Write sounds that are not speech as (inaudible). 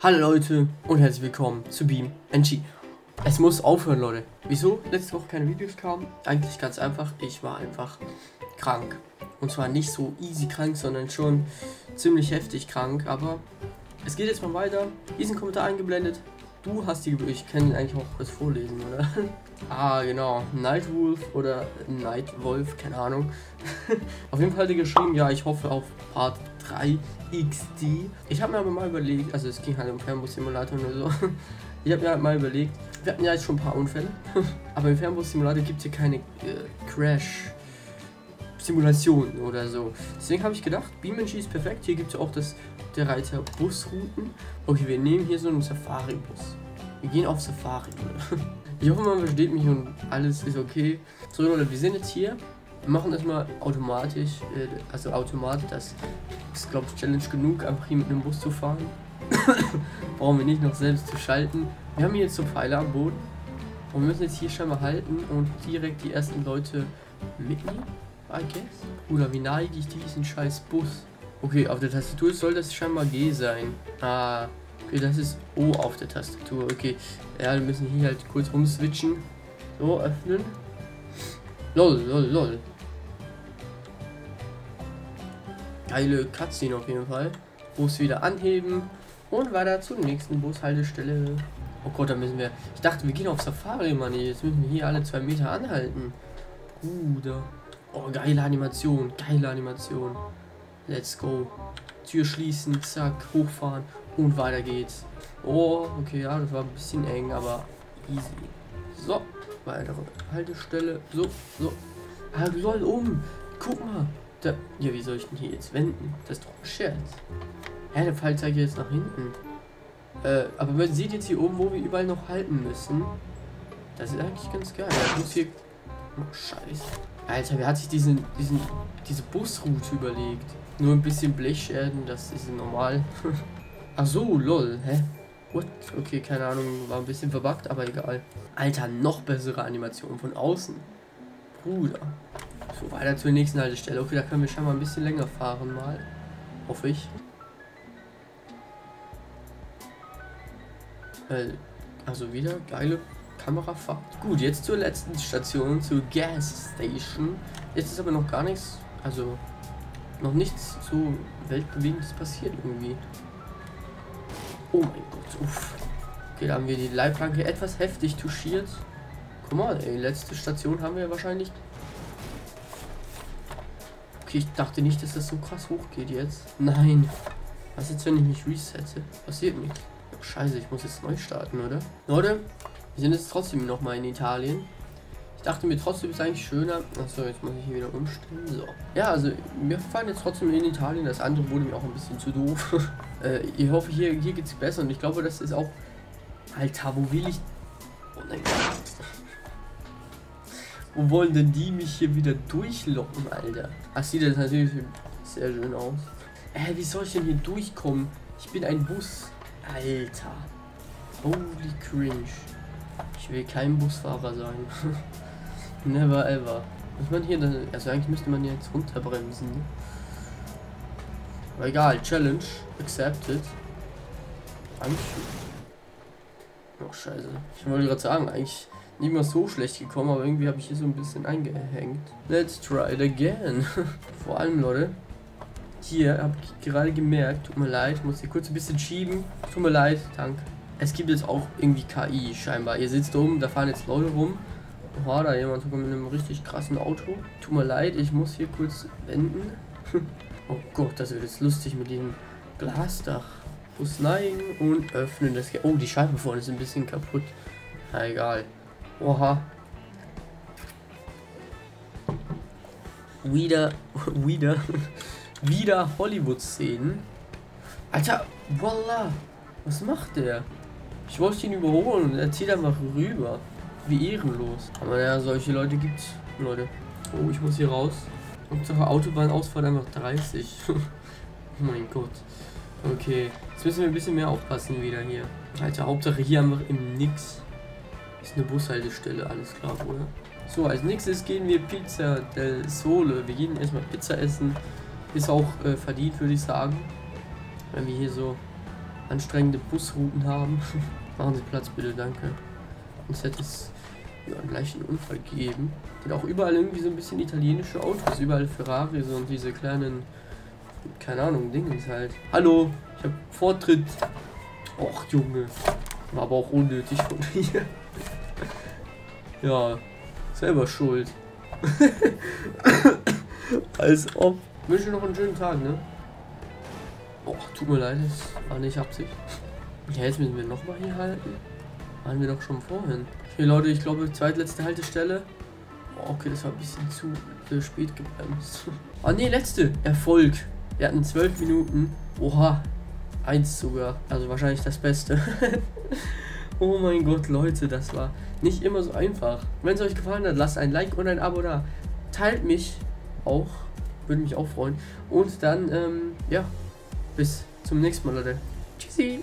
Hallo Leute und herzlich willkommen zu Beam NG. Es muss aufhören, Leute. Wieso letzte Woche keine Videos kamen? Eigentlich ganz einfach. Ich war einfach krank. Und zwar nicht so easy krank, sondern schon ziemlich heftig krank. Aber es geht jetzt mal weiter. Hier ist ein Kommentar eingeblendet. Du hast die. Ich kann eigentlich auch was vorlesen, oder? (laughs) ah, genau. Nightwolf oder Nightwolf, keine Ahnung. (laughs) auf jeden Fall hat er geschrieben, ja, ich hoffe auf Part 3 XD. Ich habe mir aber mal überlegt, also es ging halt um Fernbus-Simulator oder so. (laughs) Ich habe mir halt mal überlegt, wir hatten ja jetzt schon ein paar Unfälle, aber im Fernbus-Simulator gibt es hier keine äh, Crash. Simulationen oder so. Deswegen habe ich gedacht, BeamNG ist perfekt. Hier gibt es auch das der Reiter Busrouten. Okay, wir nehmen hier so einen Safari-Bus. Wir gehen auf Safari. (laughs) Ich hoffe, man versteht mich und alles ist okay. So, Leute, wir sind jetzt hier. Wir machen das mal automatisch, äh, also automatisch. Das ist, glaube ich, Challenge genug, einfach hier mit einem Bus zu fahren. (coughs) Brauchen wir nicht noch selbst zu schalten. Wir haben hier jetzt so Pfeile am Boden. Und wir müssen jetzt hier scheinbar halten und direkt die ersten Leute mitnehmen. I guess. Oder wie neige ich diesen scheiß Bus? Okay, auf der Tastatur soll das scheinbar G sein. Ah, okay, das ist O auf der Tastatur. Okay, ja, wir müssen hier halt kurz umswitchen. So, öffnen. Lol, lol, lol. Geile Cutscene auf jeden Fall. Bus wieder anheben und weiter zur nächsten Bushaltestelle. Oh Gott, da müssen wir. Ich dachte, wir gehen auf Safari, Mann. Jetzt müssen wir hier alle zwei Meter anhalten. Bruder. Oh, geile Animation. Geile Animation. Let's go. Tür schließen, zack, hochfahren und weiter geht's. Oh, okay, ja, das war ein bisschen eng, aber easy. So, weitere Haltestelle. So, so. Ah, soll um. Guck mal. Da, ja, wie soll ich denn hier jetzt wenden? Das ist doch ein Scherz. Hä, der Fall zeigt jetzt nach hinten. Äh, aber man sieht jetzt hier oben, wo wir überall noch halten müssen. Das ist eigentlich ganz geil. Ich muss hier... Oh, scheiße. Alter, wer hat sich diesen, diesen, diese Busroute überlegt? Nur ein bisschen Blechschäden, das ist normal. (laughs) Ach so, lol, hä? What? Okay, keine Ahnung, war ein bisschen verbuggt, aber egal. Alter, noch bessere Animation von außen. Bruder. So, weiter zur nächsten Haltestelle. Okay, da können wir schon mal ein bisschen länger fahren mal. Hoffe ich. Äh, also wieder geile Kamerafahrt. Gut, jetzt zur letzten Station, zur Gas Station. Jetzt ist aber noch gar nichts, also noch nichts so weltbewegendes passiert irgendwie. Oh mein Gott, uff. Okay, da haben wir die Leitplanke etwas heftig touchiert. Guck mal, ey, letzte Station haben wir wahrscheinlich. Okay, ich dachte nicht, dass das so krass hoch geht jetzt. Nein. Was jetzt, wenn ich mich resette? Passiert nichts. Scheiße, ich muss jetzt neu starten, oder? Leute, wir sind jetzt trotzdem noch mal in Italien. Ich dachte mir trotzdem ist eigentlich schöner. Achso, jetzt muss ich hier wieder umstellen. So. Ja, also wir fahren jetzt trotzdem in Italien. Das andere wurde mir auch ein bisschen zu doof. (laughs) äh, ich hoffe, hier, hier geht es besser. Und ich glaube, das ist auch. Alter, wo will ich. Oh nein. (laughs) wo wollen denn die mich hier wieder durchlocken, Alter? Ach, sieht das natürlich sehr schön aus. Äh, wie soll ich denn hier durchkommen? Ich bin ein Bus. Alter. Holy cringe. Ich will kein Busfahrer sein. (laughs) Never ever. Muss man hier, also eigentlich müsste man jetzt runterbremsen. Aber egal, Challenge accepted. Eigentlich. Oh scheiße. Ich wollte gerade sagen, eigentlich nicht mal so schlecht gekommen, aber irgendwie habe ich hier so ein bisschen eingehängt. Let's try it again. (laughs) Vor allem, Leute, hier habe ich gerade gemerkt, tut mir leid, muss hier kurz ein bisschen schieben. Tut mir leid, danke. Es gibt jetzt auch irgendwie KI scheinbar. Ihr sitzt oben, da fahren jetzt Leute rum. Oha, da jemand sogar mit einem richtig krassen Auto. Tut mir leid, ich muss hier kurz wenden. (laughs) oh Gott, das wird jetzt lustig mit dem Glasdach. Bus neigen und öffnen das. Oh, die Scheibe vorne ist ein bisschen kaputt. Na egal. Oha. Wieder, (laughs) wieder, (laughs) wieder Hollywood-Szenen. Alter, voila. Was macht der? Ich wollte ihn überholen und er zieht einfach rüber. Wie ehrenlos. Aber ja, solche Leute gibt's. Leute. Oh, ich muss hier raus. Unsere Autobahnausfahrt einfach 30. oh (laughs) mein Gott. Okay. Jetzt müssen wir ein bisschen mehr aufpassen wieder hier. Alter, Hauptsache hier wir im Nix. Ist eine Bushaltestelle, alles klar, oder? So, als nächstes gehen wir Pizza del Sole. Wir gehen erstmal Pizza essen. Ist auch äh, verdient, würde ich sagen. Wenn wir hier so anstrengende Busrouten haben. (laughs) Machen Sie Platz bitte, danke. Sonst hätte es ja, gleich einen Unfall gegeben. Und auch überall irgendwie so ein bisschen italienische Autos, überall Ferraris und diese kleinen, keine Ahnung, Dingens halt. Hallo, ich habe Vortritt. Och, Junge. War aber auch unnötig von (laughs) mir. ja, selber schuld. (laughs) Als ob. Ich wünsche noch einen schönen Tag, ne? Oh, tut mir leid, das war nicht Absicht. Ja, jetzt müssen wir nochmal hier halten. Waren wir doch schon vorhin. Okay, Leute, ich glaube, zweitletzte Haltestelle. Oh, okay, das war ein bisschen zu äh, spät gebremst. (laughs) Ah, ne, letzte. Erfolg. Wir hatten zwölf Minuten. Oha. Eins sogar. Also wahrscheinlich das Beste. (laughs) oh mein Gott, Leute, das war nicht immer so einfach. Wenn es euch gefallen hat, lasst ein Like und ein Abo da. Teilt mich auch. Würde mich auch freuen. Und dann, ähm, ja, bis zum nächsten Mal, Leute. Tschüssi.